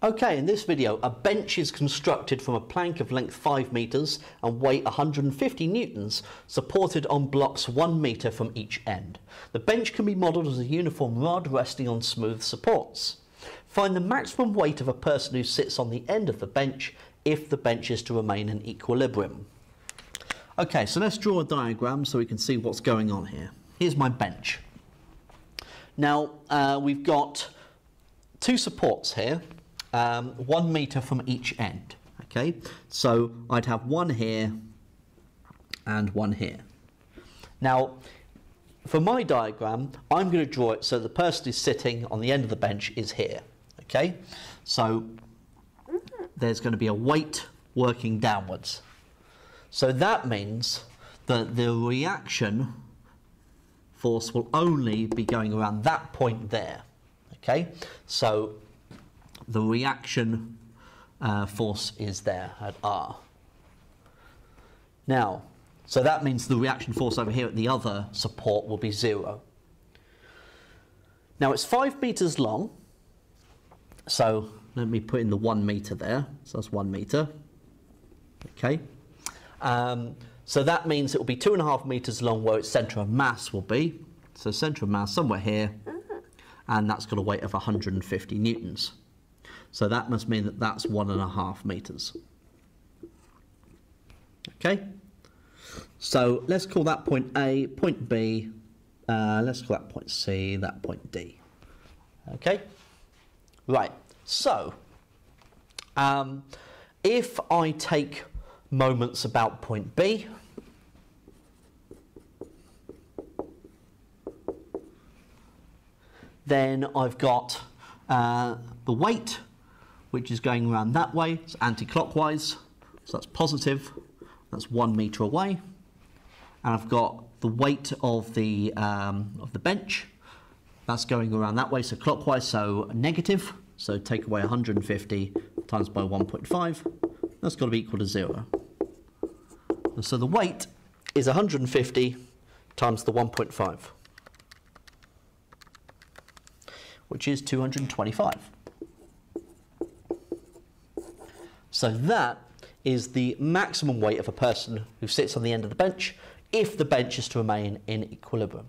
Okay, in this video, a bench is constructed from a plank of length 5 metres and weight 150 newtons, supported on blocks 1 metre from each end. The bench can be modelled as a uniform rod resting on smooth supports. Find the maximum weight of a person who sits on the end of the bench if the bench is to remain in equilibrium. Okay, so let's draw a diagram so we can see what's going on here. Here's my bench. Now, uh, we've got two supports here um, one meter from each end. Okay, so I'd have one here and one here. Now, for my diagram, I'm going to draw it so the person who's sitting on the end of the bench is here. Okay, so there's going to be a weight working downwards. So that means that the reaction force will only be going around that point there. Okay, so the reaction uh, force is there at R. Now, so that means the reaction force over here at the other support will be zero. Now it's five meters long, so let me put in the one meter there, so that's one meter. Okay. Um, so that means it will be two and a half meters long where its center of mass will be. So center of mass somewhere here, and that's got a weight of 150 newtons. So that must mean that that's one and a half meters. Okay, so let's call that point A, point B, uh, let's call that point C, that point D. Okay, right, so um, if I take moments about point B, then I've got uh, the weight which is going around that way. It's anti-clockwise, so that's positive. That's one meter away. And I've got the weight of the, um, of the bench. That's going around that way, so clockwise, so negative. So take away 150 times by 1.5. That's got to be equal to zero. And so the weight is 150 times the 1.5, which is 225. So that is the maximum weight of a person who sits on the end of the bench if the bench is to remain in equilibrium.